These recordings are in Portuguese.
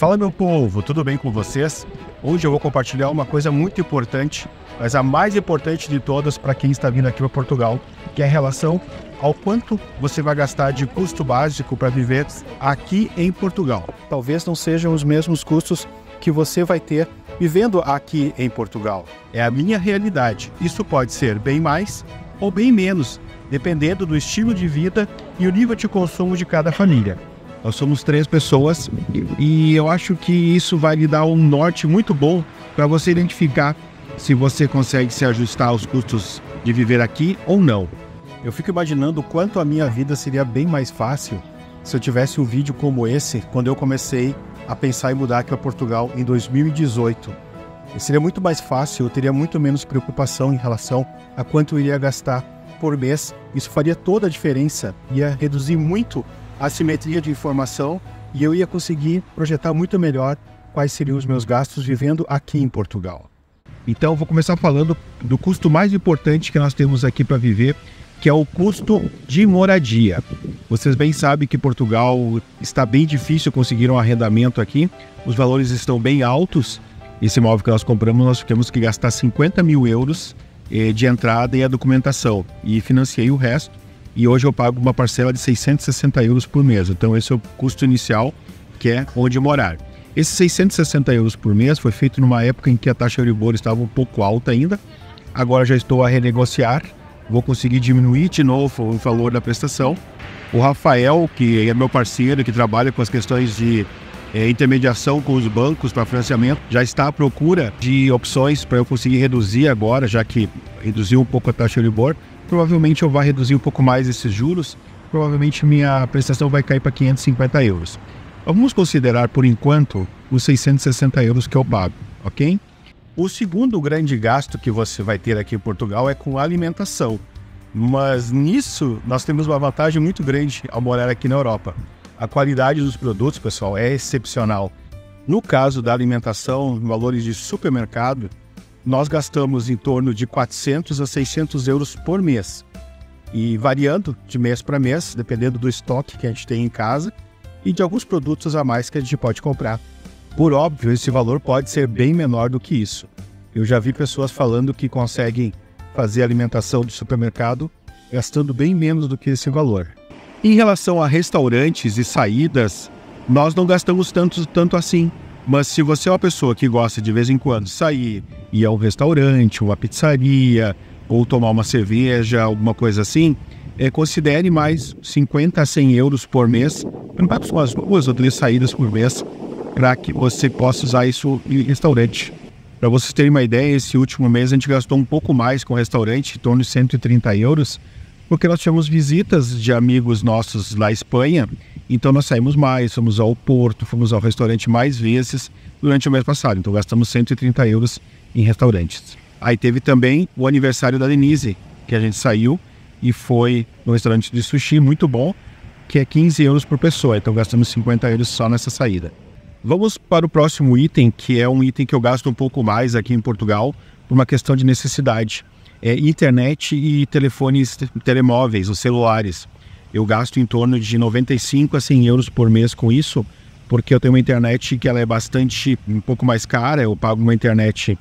Fala meu povo, tudo bem com vocês? Hoje eu vou compartilhar uma coisa muito importante, mas a mais importante de todas para quem está vindo aqui para Portugal, que é a relação ao quanto você vai gastar de custo básico para viver aqui em Portugal. Talvez não sejam os mesmos custos que você vai ter vivendo aqui em Portugal. É a minha realidade. Isso pode ser bem mais ou bem menos, dependendo do estilo de vida e o nível de consumo de cada família. Nós somos três pessoas e eu acho que isso vai lhe dar um norte muito bom para você identificar se você consegue se ajustar aos custos de viver aqui ou não. Eu fico imaginando o quanto a minha vida seria bem mais fácil se eu tivesse um vídeo como esse quando eu comecei a pensar em mudar aqui para Portugal em 2018. seria muito mais fácil, eu teria muito menos preocupação em relação a quanto eu iria gastar por mês. Isso faria toda a diferença, ia reduzir muito assimetria de informação e eu ia conseguir projetar muito melhor quais seriam os meus gastos vivendo aqui em Portugal. Então, vou começar falando do custo mais importante que nós temos aqui para viver, que é o custo de moradia. Vocês bem sabem que Portugal está bem difícil conseguir um arrendamento aqui, os valores estão bem altos. Esse imóvel que nós compramos, nós temos que gastar 50 mil euros eh, de entrada e a documentação, e financiei o resto e hoje eu pago uma parcela de 660 euros por mês. Então esse é o custo inicial, que é onde morar. Esses 660 euros por mês foi feito numa época em que a taxa Euribor estava um pouco alta ainda. Agora já estou a renegociar, vou conseguir diminuir de novo o valor da prestação. O Rafael, que é meu parceiro, que trabalha com as questões de é, intermediação com os bancos para financiamento, já está à procura de opções para eu conseguir reduzir agora, já que reduziu um pouco a taxa Euribor, provavelmente eu vou reduzir um pouco mais esses juros, provavelmente minha prestação vai cair para 550 euros. Vamos considerar por enquanto os 660 euros que eu pago, ok? O segundo grande gasto que você vai ter aqui em Portugal é com alimentação. Mas nisso nós temos uma vantagem muito grande ao morar aqui na Europa. A qualidade dos produtos, pessoal, é excepcional. No caso da alimentação, valores de supermercado, nós gastamos em torno de 400 a 600 euros por mês. E variando de mês para mês, dependendo do estoque que a gente tem em casa e de alguns produtos a mais que a gente pode comprar. Por óbvio, esse valor pode ser bem menor do que isso. Eu já vi pessoas falando que conseguem fazer alimentação de supermercado gastando bem menos do que esse valor. Em relação a restaurantes e saídas, nós não gastamos tanto, tanto assim. Mas se você é uma pessoa que gosta de vez em quando sair, ir a um restaurante, uma pizzaria, ou tomar uma cerveja, alguma coisa assim, é, considere mais 50 a 100 euros por mês, umas duas ou três saídas por mês, para que você possa usar isso em restaurante. Para vocês terem uma ideia, esse último mês a gente gastou um pouco mais com restaurante, em torno de 130 euros, porque nós tivemos visitas de amigos nossos lá Espanha então nós saímos mais, fomos ao Porto, fomos ao restaurante mais vezes durante o mês passado. Então gastamos 130 euros em restaurantes. Aí teve também o aniversário da Denise, que a gente saiu e foi no restaurante de sushi, muito bom, que é 15 euros por pessoa. Então gastamos 50 euros só nessa saída. Vamos para o próximo item, que é um item que eu gasto um pouco mais aqui em Portugal, por uma questão de necessidade. É internet e telefones telemóveis, os celulares eu gasto em torno de 95 a 100 euros por mês com isso, porque eu tenho uma internet que ela é bastante, um pouco mais cara, eu pago uma internet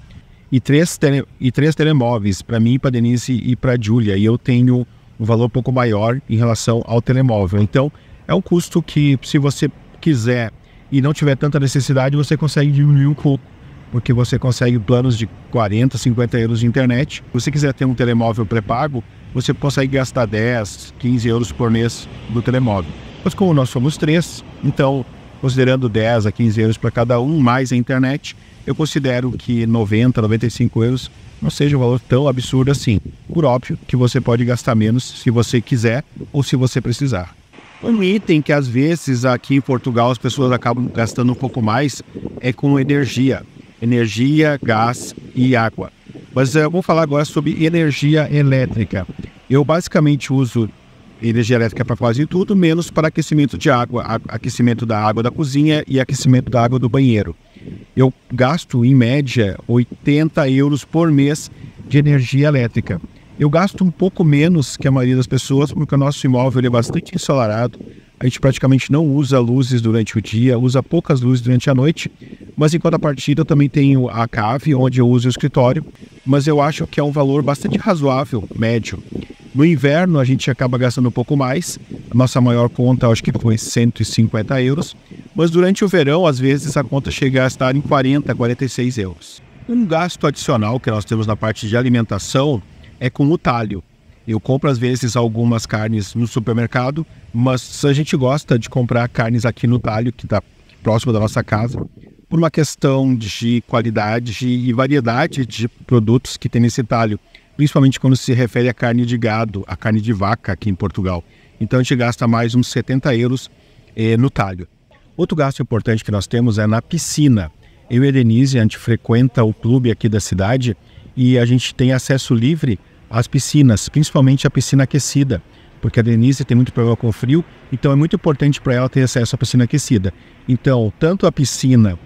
e três, tele, e três telemóveis, para mim, para Denise e para Julia, e eu tenho um valor um pouco maior em relação ao telemóvel. Então, é um custo que, se você quiser e não tiver tanta necessidade, você consegue diminuir um pouco, porque você consegue planos de 40, 50 euros de internet. Se você quiser ter um telemóvel pré-pago, você consegue gastar 10, 15 euros por mês do telemóvel. Mas como nós somos três, então, considerando 10 a 15 euros para cada um, mais a internet, eu considero que 90, 95 euros não seja um valor tão absurdo assim. Por óbvio que você pode gastar menos se você quiser ou se você precisar. Um item que às vezes aqui em Portugal as pessoas acabam gastando um pouco mais é com energia. Energia, gás e água. Mas eu vou falar agora sobre energia elétrica. Eu basicamente uso energia elétrica para quase tudo, menos para aquecimento de água, aquecimento da água da cozinha e aquecimento da água do banheiro. Eu gasto, em média, 80 euros por mês de energia elétrica. Eu gasto um pouco menos que a maioria das pessoas, porque o nosso imóvel é bastante ensolarado. a gente praticamente não usa luzes durante o dia, usa poucas luzes durante a noite, mas em contrapartida eu também tenho a cave, onde eu uso o escritório, mas eu acho que é um valor bastante razoável, médio. No inverno a gente acaba gastando um pouco mais, a nossa maior conta acho que foi 150 euros, mas durante o verão às vezes a conta chega a estar em 40, 46 euros. Um gasto adicional que nós temos na parte de alimentação é com o talho. Eu compro às vezes algumas carnes no supermercado, mas a gente gosta de comprar carnes aqui no talho, que está próximo da nossa casa, por uma questão de qualidade e variedade de produtos que tem nesse talho, principalmente quando se refere à carne de gado, a carne de vaca aqui em Portugal. Então a gente gasta mais uns 70 euros eh, no talho. Outro gasto importante que nós temos é na piscina. Eu e a Denise, a gente frequenta o clube aqui da cidade e a gente tem acesso livre as piscinas, principalmente a piscina aquecida, porque a Denise tem muito problema com frio, então é muito importante para ela ter acesso à piscina aquecida. Então, tanto a piscina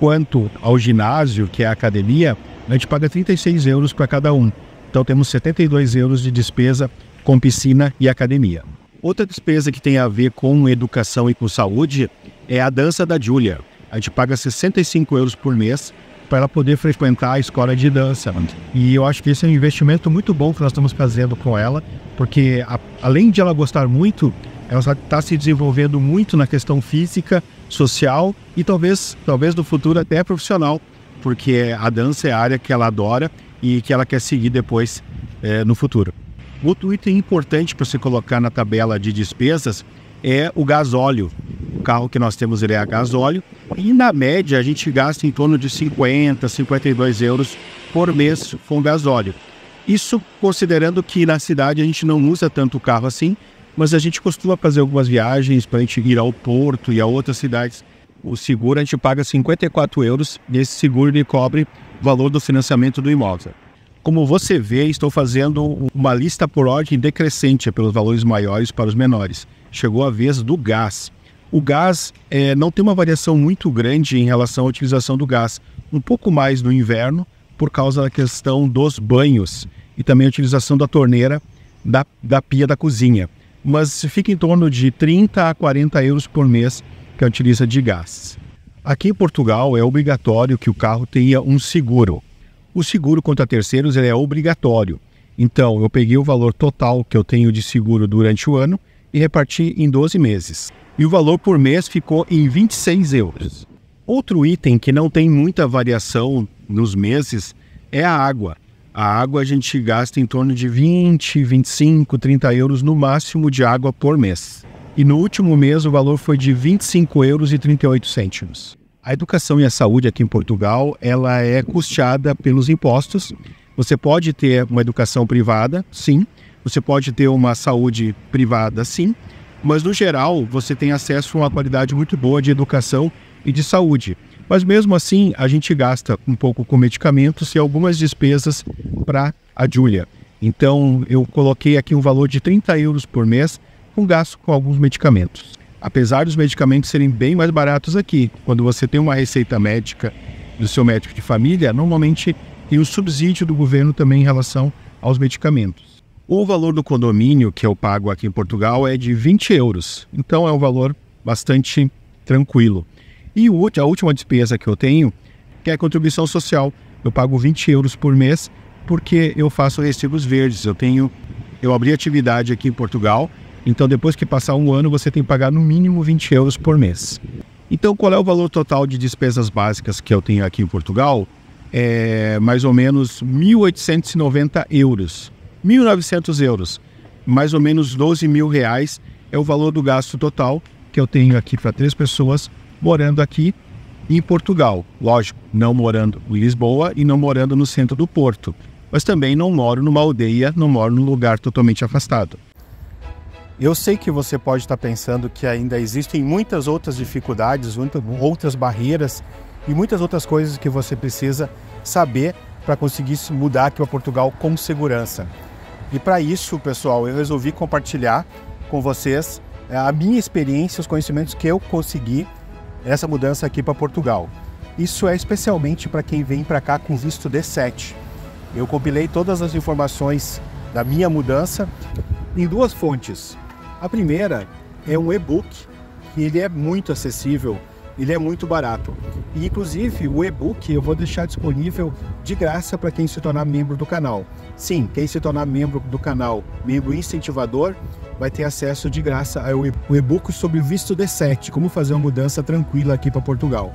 quanto ao ginásio, que é a academia, a gente paga 36 euros para cada um. Então temos 72 euros de despesa com piscina e academia. Outra despesa que tem a ver com educação e com saúde é a dança da Júlia. A gente paga 65 euros por mês para ela poder frequentar a escola de dança. E eu acho que esse é um investimento muito bom que nós estamos fazendo com ela, porque a, além de ela gostar muito, ela está se desenvolvendo muito na questão física, social e talvez, talvez no futuro até profissional, porque a dança é a área que ela adora e que ela quer seguir depois é, no futuro. Outro item importante para você colocar na tabela de despesas é o gasóleo. O carro que nós temos ele é a gasóleo e na média a gente gasta em torno de 50, 52 euros por mês com gasóleo. Isso considerando que na cidade a gente não usa tanto carro assim, mas a gente costuma fazer algumas viagens para a gente ir ao porto e a outras cidades. O seguro a gente paga 54 euros e esse seguro ele cobre o valor do financiamento do imóvel. Como você vê, estou fazendo uma lista por ordem decrescente pelos valores maiores para os menores chegou a vez do gás. O gás é, não tem uma variação muito grande em relação à utilização do gás, um pouco mais no inverno, por causa da questão dos banhos e também a utilização da torneira da, da pia da cozinha. Mas fica em torno de 30 a 40 euros por mês que utiliza de gás. Aqui em Portugal é obrigatório que o carro tenha um seguro. O seguro contra terceiros é obrigatório. Então, eu peguei o valor total que eu tenho de seguro durante o ano e reparti em 12 meses. E o valor por mês ficou em 26 euros. Outro item que não tem muita variação nos meses é a água. A água a gente gasta em torno de 20, 25, 30 euros no máximo de água por mês. E no último mês o valor foi de 25 euros e 38 cêntimos. A educação e a saúde aqui em Portugal, ela é custeada pelos impostos. Você pode ter uma educação privada, sim, você pode ter uma saúde privada, sim, mas no geral você tem acesso a uma qualidade muito boa de educação e de saúde. Mas mesmo assim, a gente gasta um pouco com medicamentos e algumas despesas para a Júlia. Então, eu coloquei aqui um valor de 30 euros por mês com gasto com alguns medicamentos. Apesar dos medicamentos serem bem mais baratos aqui, quando você tem uma receita médica do seu médico de família, normalmente tem o subsídio do governo também em relação aos medicamentos. O valor do condomínio que eu pago aqui em Portugal é de 20 euros, então é um valor bastante tranquilo. E a última despesa que eu tenho que é a contribuição social. Eu pago 20 euros por mês porque eu faço recibos verdes. Eu tenho, eu abri atividade aqui em Portugal, então depois que passar um ano você tem que pagar no mínimo 20 euros por mês. Então qual é o valor total de despesas básicas que eu tenho aqui em Portugal? É mais ou menos 1.890 euros. 1.900 euros, mais ou menos 12 mil reais é o valor do gasto total que eu tenho aqui para três pessoas morando aqui em Portugal. Lógico, não morando em Lisboa e não morando no centro do Porto, mas também não moro numa aldeia, não moro num lugar totalmente afastado. Eu sei que você pode estar pensando que ainda existem muitas outras dificuldades, outras barreiras e muitas outras coisas que você precisa saber para conseguir mudar aqui para Portugal com segurança. E para isso, pessoal, eu resolvi compartilhar com vocês é, a minha experiência, os conhecimentos que eu consegui essa mudança aqui para Portugal. Isso é especialmente para quem vem para cá com visto D7. Eu compilei todas as informações da minha mudança em duas fontes. A primeira é um e-book que ele é muito acessível, ele é muito barato. E, inclusive, o e-book eu vou deixar disponível de graça para quem se tornar membro do canal. Sim, quem se tornar membro do canal, membro incentivador, vai ter acesso de graça ao e-book sobre o visto D7, como fazer uma mudança tranquila aqui para Portugal.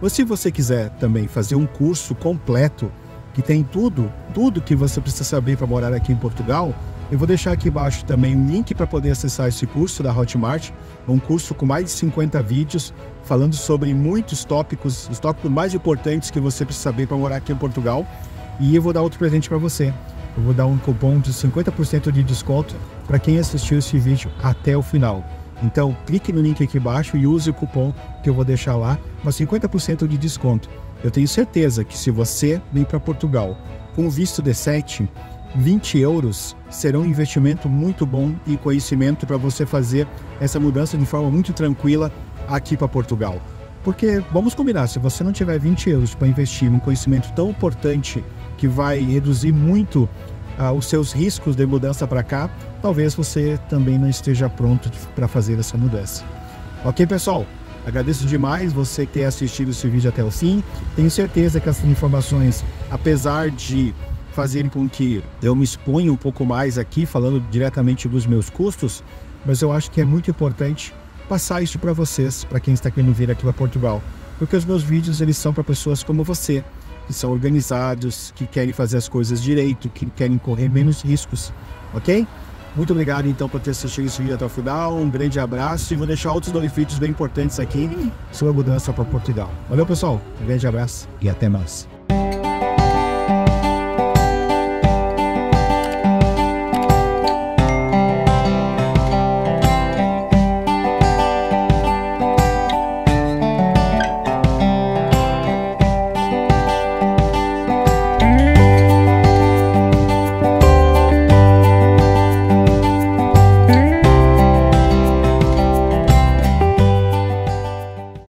Ou se você quiser também fazer um curso completo, que tem tudo, tudo que você precisa saber para morar aqui em Portugal, eu vou deixar aqui embaixo também um link para poder acessar esse curso da Hotmart, um curso com mais de 50 vídeos falando sobre muitos tópicos, os tópicos mais importantes que você precisa saber para morar aqui em Portugal. E eu vou dar outro presente para você. Eu vou dar um cupom de 50% de desconto para quem assistiu esse vídeo até o final. Então, clique no link aqui embaixo e use o cupom que eu vou deixar lá, mas 50% de desconto. Eu tenho certeza que se você vem para Portugal com visto D7, 20 euros serão um investimento muito bom e conhecimento para você fazer essa mudança de forma muito tranquila aqui para Portugal. Porque, vamos combinar, se você não tiver 20 euros para investir num conhecimento tão importante que vai reduzir muito ah, os seus riscos de mudança para cá, talvez você também não esteja pronto para fazer essa mudança. Ok, pessoal? Agradeço demais você ter assistido esse vídeo até o fim. Tenho certeza que essas informações, apesar de fazerem com que eu me exponha um pouco mais aqui, falando diretamente dos meus custos, mas eu acho que é muito importante passar isso para vocês, para quem está querendo vir aqui para Portugal, porque os meus vídeos eles são para pessoas como você, que são organizados, que querem fazer as coisas direito, que querem correr menos riscos, ok? Muito obrigado então por ter assistido esse vídeo até o final, um grande abraço e vou deixar outros benefícios bem importantes aqui sobre a mudança para Portugal. Valeu pessoal, um grande abraço e até mais.